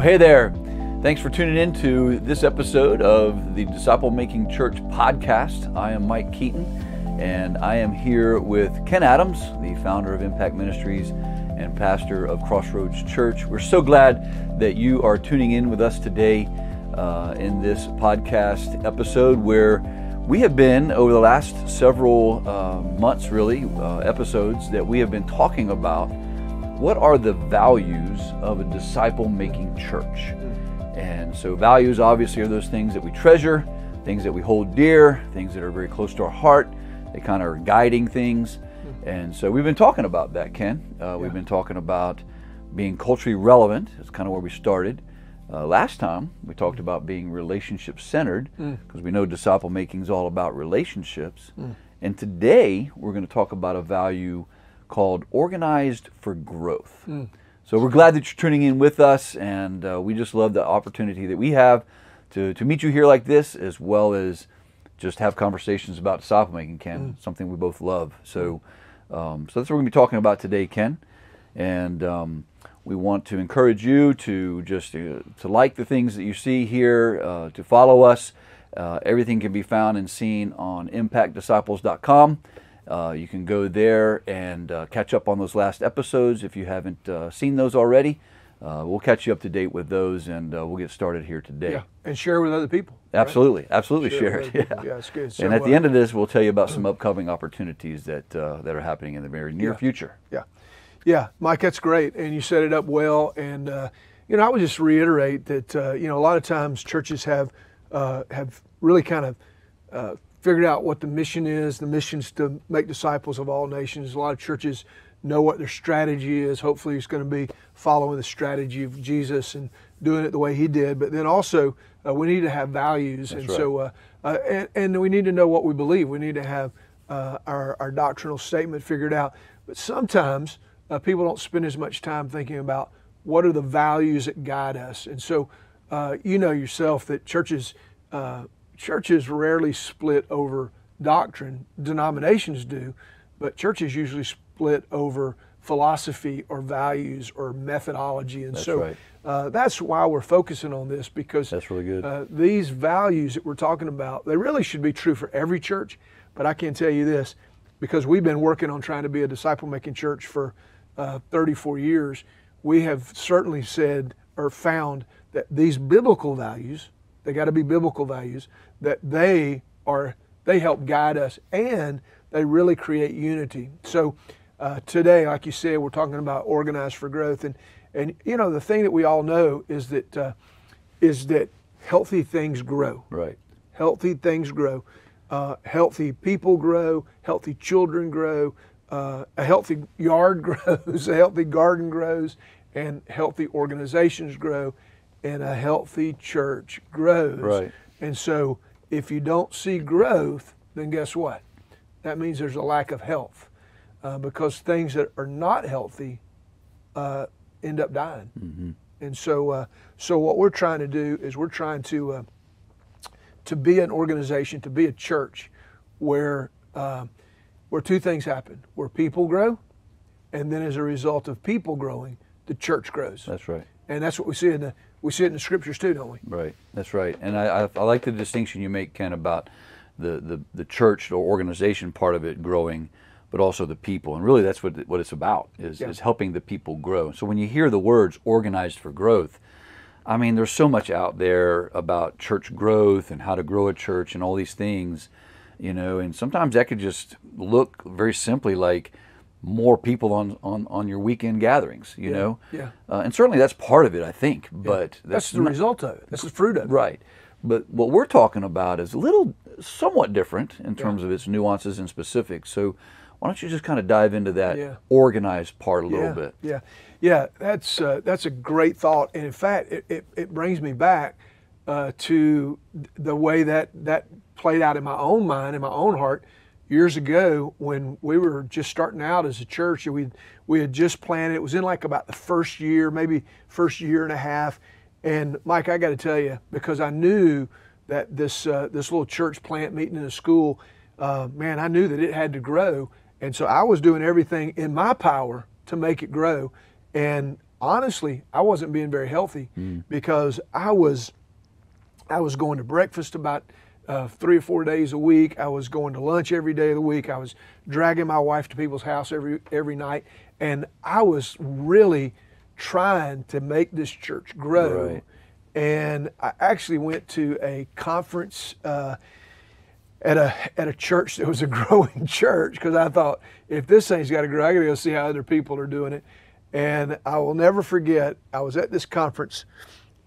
Well, hey there. Thanks for tuning in to this episode of the Disciple Making Church podcast. I am Mike Keaton, and I am here with Ken Adams, the founder of Impact Ministries and pastor of Crossroads Church. We're so glad that you are tuning in with us today uh, in this podcast episode where we have been, over the last several uh, months, really, uh, episodes, that we have been talking about what are the values of a disciple making church. And so, values obviously are those things that we treasure, things that we hold dear, things that are very close to our heart. They kind of are guiding things. And so, we've been talking about that, Ken. Uh, we've been talking about being culturally relevant. That's kind of where we started. Uh, last time we talked about being relationship centered because we know disciple making is all about relationships. And today we're going to talk about a value called organized for growth. So we're glad that you're tuning in with us, and uh, we just love the opportunity that we have to, to meet you here like this, as well as just have conversations about disciple making, Ken, something we both love. So, um, so that's what we're going to be talking about today, Ken. And um, we want to encourage you to just uh, to like the things that you see here, uh, to follow us. Uh, everything can be found and seen on impactdisciples.com. Uh, you can go there and uh, catch up on those last episodes if you haven't uh, seen those already. Uh, we'll catch you up to date with those and uh, we'll get started here today. Yeah, and share with other people. right? Absolutely, absolutely, Share share it. Yeah. Yeah, it's good. and at the uh, end of this, we'll tell you about some upcoming opportunities that uh, that are happening in the very near Yeah. future. Yeah, yeah, Mike, that's great, and you set it up well. And uh, you know, I would just reiterate that uh, you know a lot of times churches have uh, have really kind of uh, figured out what the mission is. The mission's to make disciples of all nations. A lot of churches know what their strategy is. Hopefully, it's going to be following the strategy of Jesus and doing it the way He did. But then also, uh, we need to have values, and right. so uh, uh, and, and we need to know what we believe. We need to have uh, our, our doctrinal statement figured out. But sometimes uh, people don't spend as much time thinking about what are the values that guide us. And so uh, you know yourself that churches uh, churches rarely split over doctrine. Denominations do, but churches usually split over philosophy or values or methodology. And That's so right. uh, that's why we're focusing on this because That's really good. uh, these values that we're talking about, they really should be true for every church. But I can tell you this, because we've been working on trying to be a disciple making church for uh, 34 years, we have certainly said or found that these biblical values, they got to be biblical values, that they are, they help guide us and they really create unity. So uh, today, like you said, we're talking about organized for growth. And, and you know, the thing that we all know is that, uh, is that healthy things grow right. healthy things grow. Uh, healthy people grow, healthy children grow, uh, a healthy yard grows, a healthy garden grows, and healthy organizations grow, and a healthy church grows. Right. And so, if you don't see growth, then guess what? That means there's a lack of health, uh, because things that are not healthy uh, end up dying. Mm-hmm. And so, uh, so what we're trying to do is we're trying to uh, to be an organization, to be a church, where uh, where two things happen: where people grow, and then as a result of people growing, the church grows. That's right. And that's what we see in the we see it in the scriptures too, don't we? Right, that's right. And I, I, I like the distinction you make, Ken, about the, the, the church or organization part of it growing, but also the people. And really, that's what what it's about is, Yeah. is helping the people grow. So when you hear the words organized for growth, I mean, there's so much out there about church growth and how to grow a church and all these things, you know. And sometimes that could just look very simply like more people on, on, on your weekend gatherings, you Yeah, know. yeah. Uh, and certainly that's part of it, I think. But That's, that's the not- result of it. That's the fruit of it. Right. But what we're talking about is a little somewhat different in terms of its nuances and specifics. So why don't you just kind of dive into that Yeah. organized part a little yeah, bit? Yeah, yeah, that's uh, that's a great thought, and in fact, it, it, it brings me back uh, to the way that that played out in my own mind, in my own heart, years ago when we were just starting out as a church, and we we had just planted. It was in like about the first year, maybe first year and a half, and Mike, I got to tell you, because I knew that this uh, this little church plant meeting in a school, uh, man, I knew that it had to grow, and so I was doing everything in my power to make it grow. And honestly, I wasn't being very healthy Mm. because I was, I was going to breakfast about uh, three or four days a week. I was going to lunch every day of the week. I was dragging my wife to people's house every every night, and I was really trying to make this church grow. Right. And I actually went to a conference. Uh, at a at a church that was a growing church because I thought if this thing's got to grow, I got to go see how other people are doing it. And I will never forget. I was at this conference.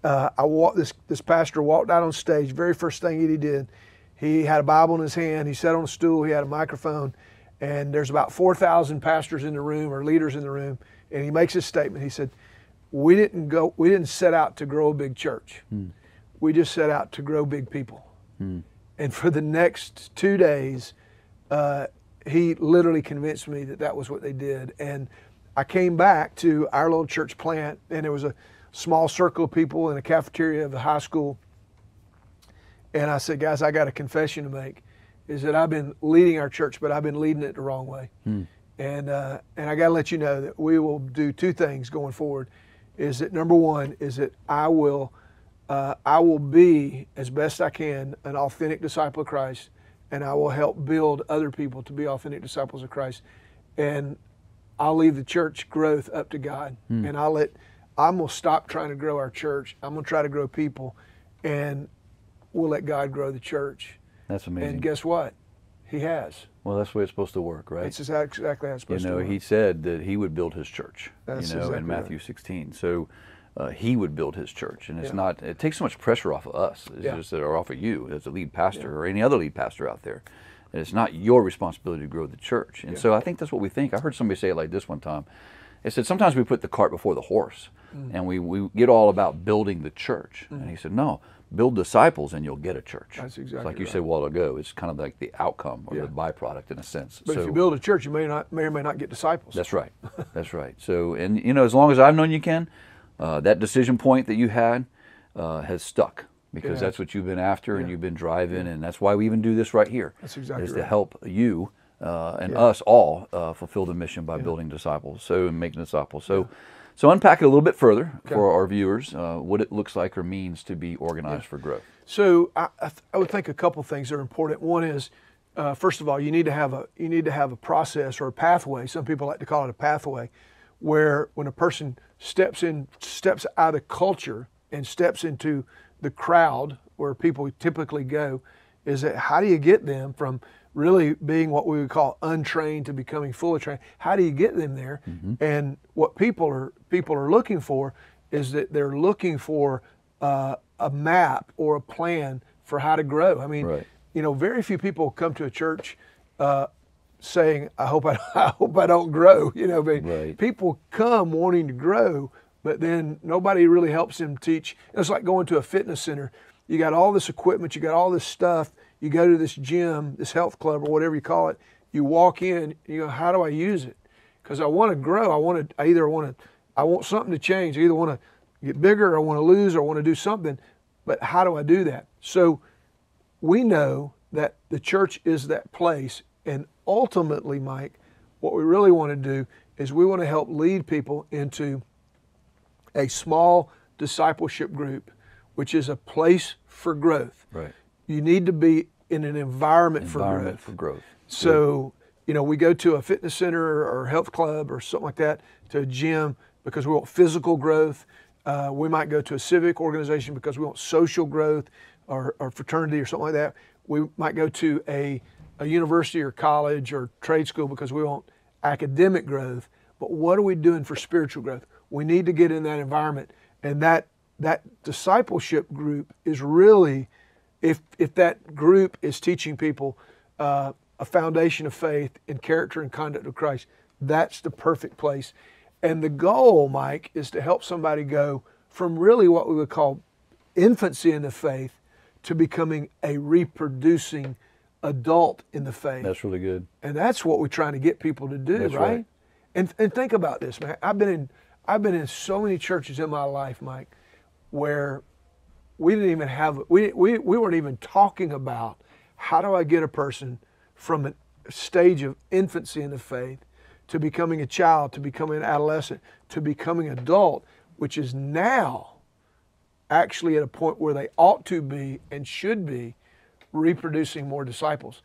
Uh, I walked this this pastor walked out on stage. Very first thing he did, he had a Bible in his hand. He sat on a stool. He had a microphone, and there's about four thousand pastors in the room or leaders in the room. And he makes his statement. He said, "We didn't go. We didn't set out to grow a big church. We just set out to grow big people." And for the next two days, uh, he literally convinced me that that was what they did. And I came back to our little church plant, and there was a small circle of people in the cafeteria of the high school. And I said, guys, I got a confession to make. Is that I've been leading our church, but I've been leading it the wrong way. And uh, and I got to let you know that we will do two things going forward. Is that number one is that I will uh, I will be as best I can an authentic disciple of Christ, and I will help build other people to be authentic disciples of Christ. And I'll leave the church growth up to God, and I'll let I'm gonna stop trying to grow our church. I'm gonna try to grow people, and we'll let God grow the church. That's amazing. And guess what? He has. well, that's the way it's supposed to work, right? It's exactly how it's you supposed know, to work. he said that he would build his church. That's you know, exactly in right. Matthew 16. So uh, he would build his church, and it's Yeah. not. It takes so much pressure off of us, it's Yeah. just that, or off of you as a lead pastor or any other lead pastor out there. And it's not your responsibility to grow the church. And Yeah. so I think that's what we think. I heard somebody say it like this one time. It said sometimes we put the cart before the horse, Mm. and we, we get all about building the church. And he said, no, build disciples, and you'll get a church. That's It's exactly like you right. said a while ago. It's kind of like the outcome or Yeah. the byproduct in a sense. but so, if you build a church, you may not may or may not get disciples. that's right. That's right. So, and you know, as long as I've known you, Ken, uh, that decision point that you had uh, has stuck because has. that's what you've been after and you've been driving, and that's why we even do this right here. That's exactly is to right. help you uh, and Yeah. us all uh, fulfill the mission by building disciples. So, and making disciples. So. So unpack it a little bit further for our viewers, uh, what it looks like or means to be organized for growth. So I, I, I would think a couple things are important. One is, uh, first of all, you need to have a you need to have a process or a pathway. Some people like to call it a pathway, where when a person steps in steps out of culture and steps into the crowd where people typically go, is that how do you get them from really being what we would call untrained to becoming fully trained? How do you get them there? And what people are people are looking for is that they're looking for uh, a map or a plan for how to grow. I mean, Right. you know, very few people come to a church uh, saying, "I hope I, I hope I don't grow." You know, but Right. people come wanting to grow, but then nobody really helps them teach. It's like going to a fitness center. You got all this equipment, you got all this stuff. You go to this gym, this health club, or whatever you call it. You walk in, you go, "How do I use it?" Because I want to grow. I want to. I either want to. I want something to change. I either want to get bigger, or I want to lose, or I want to do something. But how do I do that? So we know that the church is that place. And ultimately, Mike, what we really want to do is we want to help lead people into a small discipleship group, which is a place for growth. Right. You need to be in an environment, for Environment growth. for growth. So, you know, we go to a fitness center or health club or something like that, to a gym because we want physical growth. Uh, we might go to a civic organization because we want social growth or, or fraternity or something like that. We might go to a, a university or college or trade school because we want academic growth. But what are we doing for spiritual growth? We need to get in that environment. And that, that discipleship group is really if if that group is teaching people uh, a foundation of faith in character and conduct of Christ, that's the perfect place. And the goal, Mike, is to help somebody go from really what we would call infancy in the faith to becoming a reproducing adult in the faith. That's really good. And that's what we're trying to get people to do, right? right. And and think about this, man. I've been in I've been in so many churches in my life, Mike, where we didn't even have we we we weren't even talking about how do I get a person from a stage of infancy in the faith to becoming a child, to becoming an adolescent, to becoming adult, which is now actually at a point where they ought to be and should be reproducing more disciples.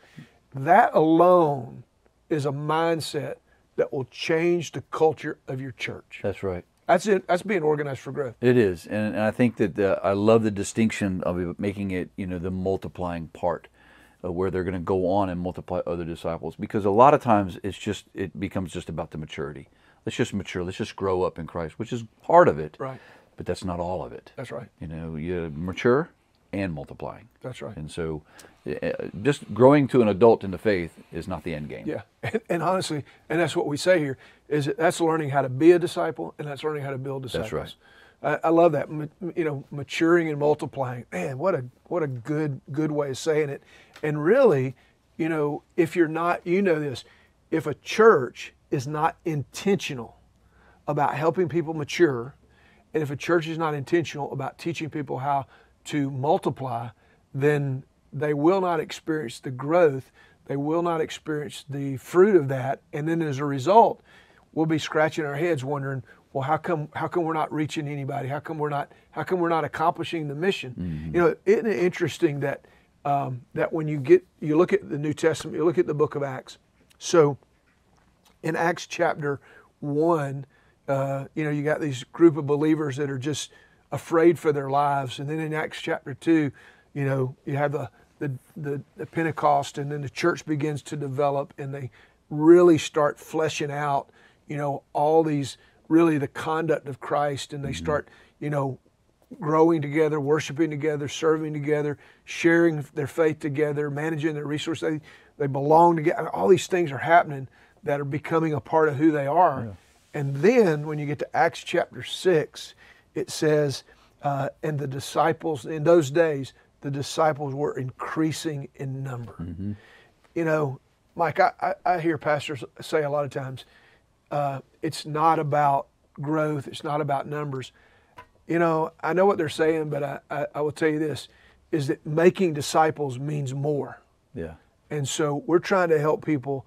That alone is a mindset that will change the culture of your church. That's right. That's it. That's being organized for growth. It is, and, and I think that the, I love the distinction of making it, you know, the multiplying part, uh, where they're going to go on and multiply other disciples. Because a lot of times it's just it becomes just about the maturity. Let's just mature. Let's just grow up in Christ, which is part of it. Right. But that's not all of it. That's right. You know, you mature and multiplying. That's right. And so, uh, just growing to an adult in the faith is not the end game. Yeah, and, and honestly, and that's what we say here is that that's learning how to be a disciple, and that's learning how to build disciples. That's right. I, I love that. Ma- You know, maturing and multiplying. Man, what a what a good good way of saying it. And really, you know, if you're not, you know this, if a church is not intentional about helping people mature, and if a church is not intentional about teaching people how to multiply, then they will not experience the growth. They will not experience the fruit of that. And then as a result, we'll be scratching our heads wondering, well, how come how come we're not reaching anybody? How come we're not how come we're not accomplishing the mission? You know, isn't it interesting that um, that when you get you look at the New Testament, you look at the book of Acts. So in Acts chapter one, uh, you know, you got these group of believers that are just afraid for their lives, and then in Acts chapter two, you know, you have the the, the, the Pentecost, and then the church begins to develop, and they really start fleshing out, you know, all these really the conduct of Christ, and they mm-hmm. start, you know, growing together, worshiping together, serving together, sharing their faith together, managing their resources. They, they belong together. All these things are happening that are becoming a part of who they are. And then when you get to Acts chapter 6, it says, uh, and the disciples, in those days, the disciples were increasing in number. You know, Mike, I, I, I hear pastors say a lot of times, uh, it's not about growth, it's not about numbers. You know, I know what they're saying, but I, I, I will tell you this is that making disciples means more. Yeah. And so we're trying to help people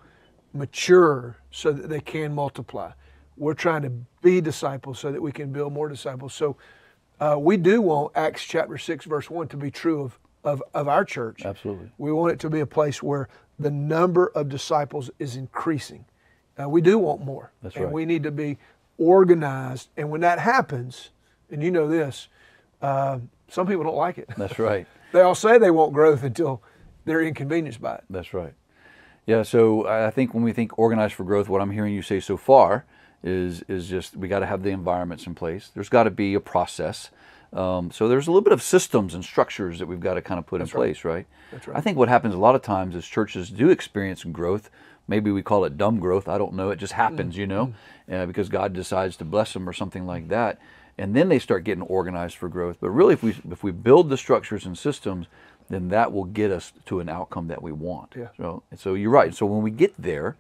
mature so that they can multiply. We're trying to be disciples so that we can build more disciples. So uh, we do want Acts chapter 6, verse 1 to be true of, of, of our church. Absolutely. We want it to be a place where the number of disciples is increasing. Uh, we do want more. That's and right. we need to be organized. And when that happens, and you know this, uh, some people don't like it. That's right. They all say they want growth until they're inconvenienced by it. That's right. Yeah, so I I think when we think organized for growth, what I'm hearing you say so far is is just we got to have the environments in place. There's got to be a process. Um, so there's a little bit of systems and structures that we've got to kind of put in right. place, right? That's right. I think what happens a lot of times is churches do experience growth. Maybe we call it dumb growth. I don't know. It just happens, you know, uh, because God decides to bless them or something like that. And then they start getting organized for growth. But really, if we if we build the structures and systems, then that will get us to an outcome that we want. Yeah. So, so you're right. So when we get there,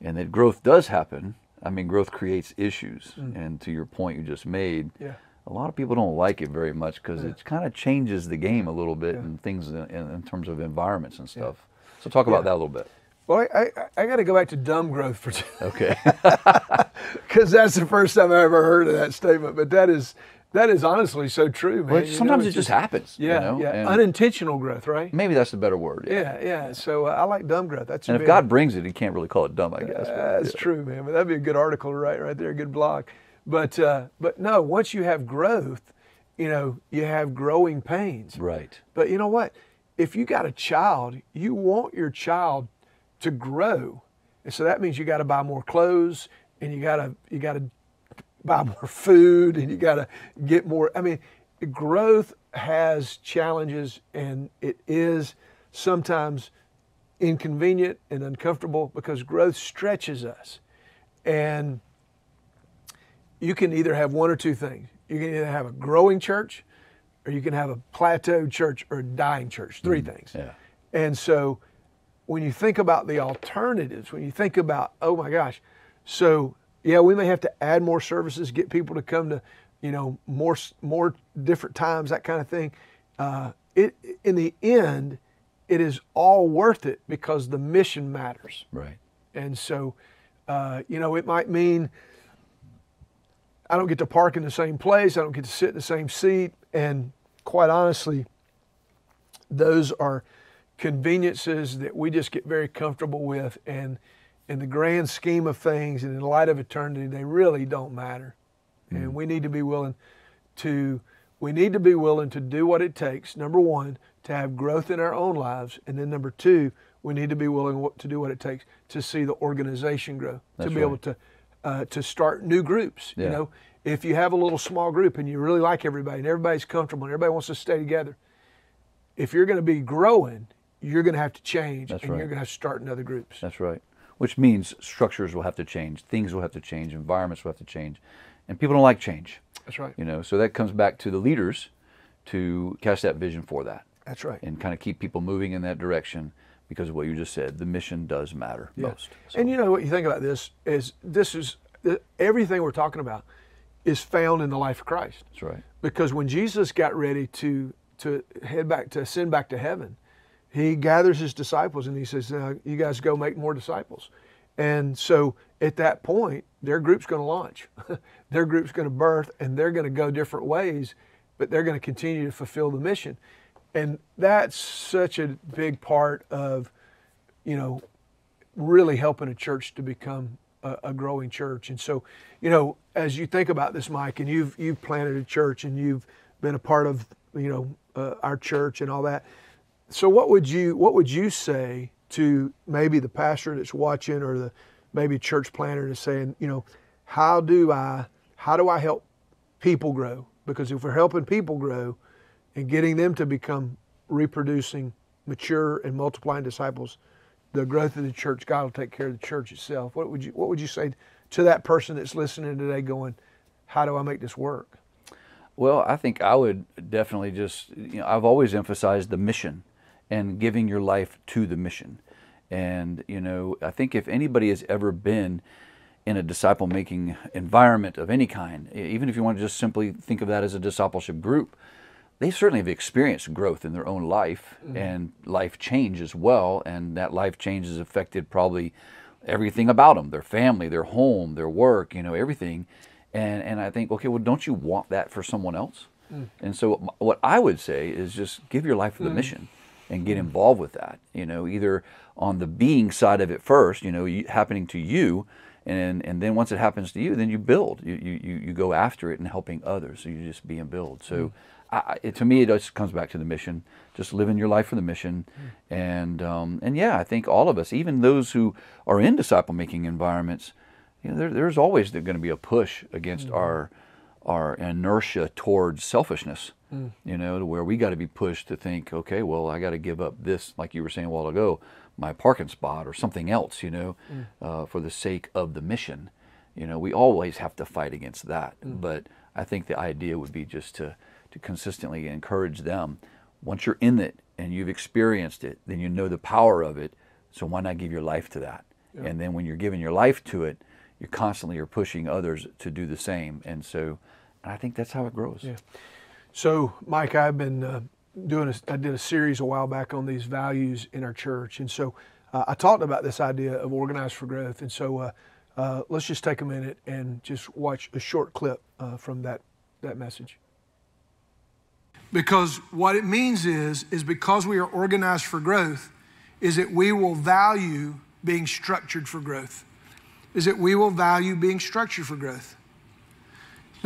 and that growth does happen, I mean, growth creates issues. And to your point you just made, Mm. Yeah. a lot of people don't like it very much because it kind of changes the game a little bit and things in, in, terms of environments and stuff. So talk about Yeah. that a little bit. Well, I, I, I got to go back to dumb growth for two. Okay. because that's the first time I ever heard of that statement. But that is that is honestly so true, man. Well, You know, sometimes it it's just happens. you Yeah, know, yeah. Unintentional growth, right? maybe that's the better word. Yeah, yeah. So uh, I like dumb growth. That's And if God brings it, He can't really call it dumb, I guess. but, That's yeah. true, man. But that'd be a good article to write right there, a good blog. But uh, but no, once you have growth, you know, you have growing pains. Right. But you know what? If you got a child, you want your child to grow. And so that means you got to buy more clothes and you got to you got to buy more food and you got to get more I mean, growth has challenges and it is sometimes inconvenient and uncomfortable because growth stretches us. And you can either have one or two things. You can either have a growing church or you can have a plateaued church or a dying church. Three mm, things. Yeah. And so when you think about the alternatives, when you think about, oh my gosh, so yeah, we may have to add more services, get people to come to, you know, more more different times, that kind of thing. Uh, it in the end, it is all worth it because the mission matters. Right. And so Uh, you know, it might mean I don't get to park in the same place, I don't get to sit in the same seat, and quite honestly, those are conveniences that we just get very comfortable with and in the grand scheme of things and in light of eternity they really don't matter mm. and we need to be willing to we need to be willing to do what it takes number one to have growth in our own lives and then number two we need to be willing to do what it takes to see the organization grow That's to be right. able to uh, to start new groups yeah. you know if you have a little small group and you really like everybody and everybody's comfortable and everybody wants to stay together if you're going to be growing you're going to have to change That's and right. you're going to have to start in other groups. That's right. Which means structures will have to change, things will have to change, environments will have to change. And people don't like change. That's right. You know, so that comes back to the leaders to cast that vision for that. That's right. And kind of keep people moving in that direction because of what you just said. The mission does matter yeah. most. So. And you know what you think about this is this is everything we're talking about is found in the life of Christ. That's right. Because when Jesus got ready to to head back to ascend back to heaven, he gathers his disciples and he says, "You guys go make more disciples." And so at that point, their group's going to launch, their group's going to birth, and they're going to go different ways, but they're going to continue to fulfill the mission. And that's such a big part of, you know, really helping a church to become a, a growing church. And so, you know, as you think about this, Mike, and you've you've planted a church and you've been a part of, you know, uh, our church and all that so what would you what would you say to maybe the pastor that's watching or the maybe church planter that's saying, you know, how do I how do I help people grow? Because if we're helping people grow and getting them to become reproducing, mature and multiplying disciples, the growth of the church, God will take care of the church itself. What would you what would you say to that person that's listening today going, how do I make this work? Well, I think I would definitely just, you know, I've always emphasized the mission and giving your life to the mission. And, you know, I think if anybody has ever been in a disciple making environment of any kind, even if you want to just simply think of that as a discipleship group, they certainly have experienced growth in their own life mm-hmm. and life change as well. And that life change has affected probably everything about them their family, their home, their work, you know, everything. And, and I think, okay, well, don't you want that for someone else? Mm. And so, what I would say is just give your life for the mm. mission and get involved with that. You know, either on the being side of it first, you know, happening to you, and and then once it happens to you, then you build. You you you go after it and helping others. So you just be and build. So. Mm. I, it, to me, it just comes back to the mission. Just living your life for the mission, mm. and um, and yeah, I think all of us, even those who are in disciple making environments, you know, there, there's always going to be a push against mm. our our inertia towards selfishness. Mm. You know, to where we got to be pushed to think, okay, well, I got to give up this, like you were saying a while ago, my parking spot or something else. You know, mm. uh, for the sake of the mission. You know, we always have to fight against that. Mm. But I think the idea would be just to to consistently encourage them. Once you're in it and you've experienced it, then you know the power of it. So why not give your life to that? Yeah. And then when you're giving your life to it, you constantly are pushing others to do the same. And so, and I think that's how it grows. Yeah. So, Mike, I've been uh, doing a, I did a series a while back on these values in our church, and so uh, I talked about this idea of organized for growth. And so, uh, uh let's just take a minute and just watch a short clip uh, from that that message. Because what it means is is because we are organized for growth, is that we will value being structured for growth. Is that we will value being structured for growth.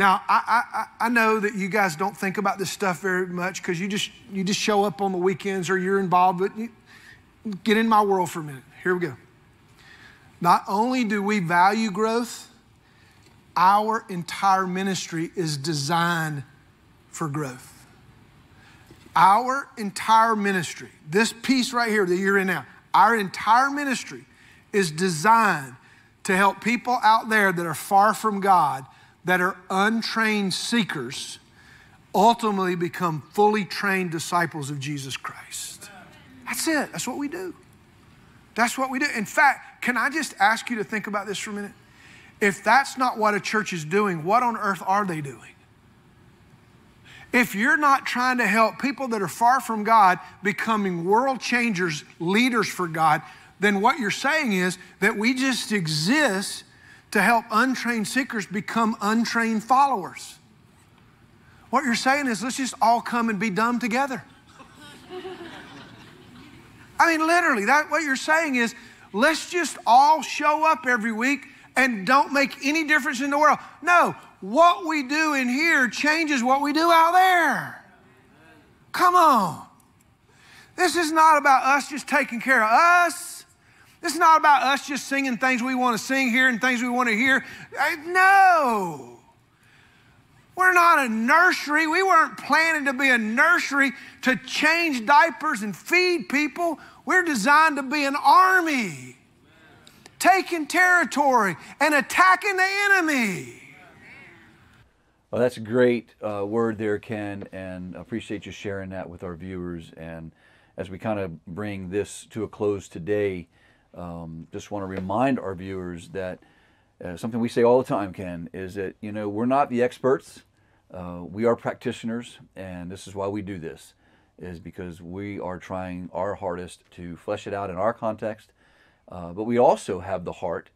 Now, I, I, I know that you guys don't think about this stuff very much because you just, you just show up on the weekends or you're involved, but you, get in my world for a minute. Here we go. Not only do we value growth, our entire ministry is designed for growth. Our entire ministry, this piece right here that you're in now, our entire ministry is designed to help people out there that are far from God that are untrained seekers ultimately become fully trained disciples of Jesus Christ. That's it. That's what we do. That's what we do. In fact, can I just ask you to think about this for a minute? If that's not what a church is doing, what on earth are they doing? If you're not trying to help people that are far from God becoming world changers, leaders for God, then what you're saying is that we just exist to help untrained seekers become untrained followers. What you're saying is let's just all come and be dumb together. I mean, literally, that what you're saying is let's just all show up every week and don't make any difference in the world. No, what we do in here changes what we do out there. Come on. This is not about us just taking care of us. This is not about us just singing things we want to sing here and things we want to hear. No. We're not a nursery. We weren't planning to be a nursery to change diapers and feed people. We're designed to be an army, taking territory and attacking the enemy. Well, that's a great uh, word there, Ken, and I appreciate you sharing that with our viewers. And as we kind of bring this to a close today, um, just want to remind our viewers that uh, something we say all the time, Ken, is that you know we're not the experts. Uh, we are practitioners, and this is why we do this, is because we are trying our hardest to flesh it out in our context, uh, but we also have the heart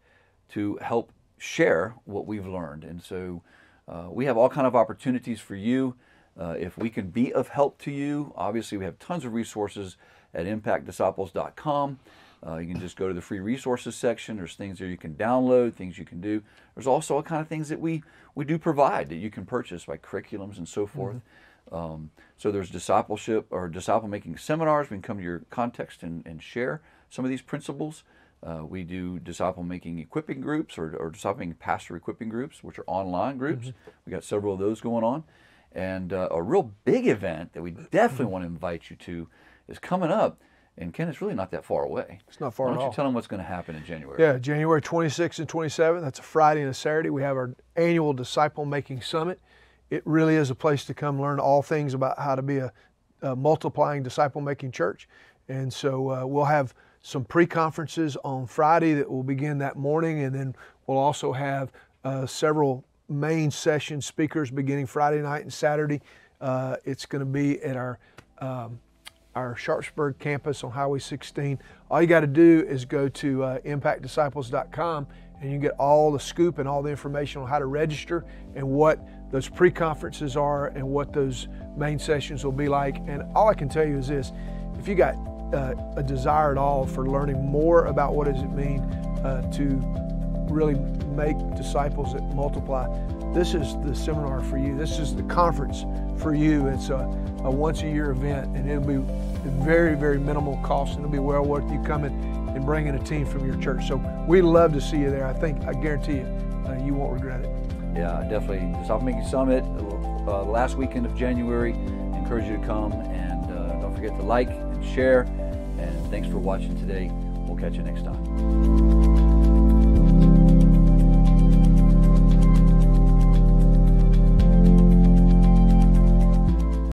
to help share what we've learned, and so uh, we have all kind of opportunities for you. Uh, if we can be of help to you, obviously we have tons of resources at impactdisciples.com. Uh, you can just go to the free resources section. There's things there you can download, things you can do. There's also all kind of things that we, we do provide that you can purchase, like curriculums and so forth. Mm-hmm. Um, so there's discipleship or disciple making seminars. We can come to your context and, and share some of these principles. Uh, we do disciple making equipping groups or, or disciple making pastor equipping groups, which are online groups. Mm-hmm. We got several of those going on. And uh, a real big event that we definitely mm-hmm. want to invite you to is coming up. And Ken, it's really not that far away. It's not far Why don't you all. tell them what's going to happen in January? Yeah, January 26th and 27th. That's a Friday and a Saturday. We have our annual Disciple Making Summit. It really is a place to come learn all things about how to be a, a multiplying disciple making church. And so uh, we'll have some pre-conferences on Friday that will begin that morning, and then we'll also have uh, several main session speakers beginning Friday night and Saturday. Uh, it's going to be at our um, our Sharpsburg campus on Highway 16. All you got to do is go to uh, impactdisciples.com and you get all the scoop and all the information on how to register and what those pre-conferences are and what those main sessions will be like. And all I can tell you is this: if you got uh, a desire at all for learning more about what does it mean uh, to really make disciples that multiply, this is the seminar for you. This is the conference for you. It's a, a once a year event and it'll be very, very minimal cost and it'll be well worth you coming and bringing a team from your church. So we love to see you there. I think, I guarantee you, uh, you won't regret it. Yeah, definitely. South Making Summit, uh, last weekend of January. encourage you to come and uh, don't forget to like, and share. And thanks for watching today. We'll catch you next time.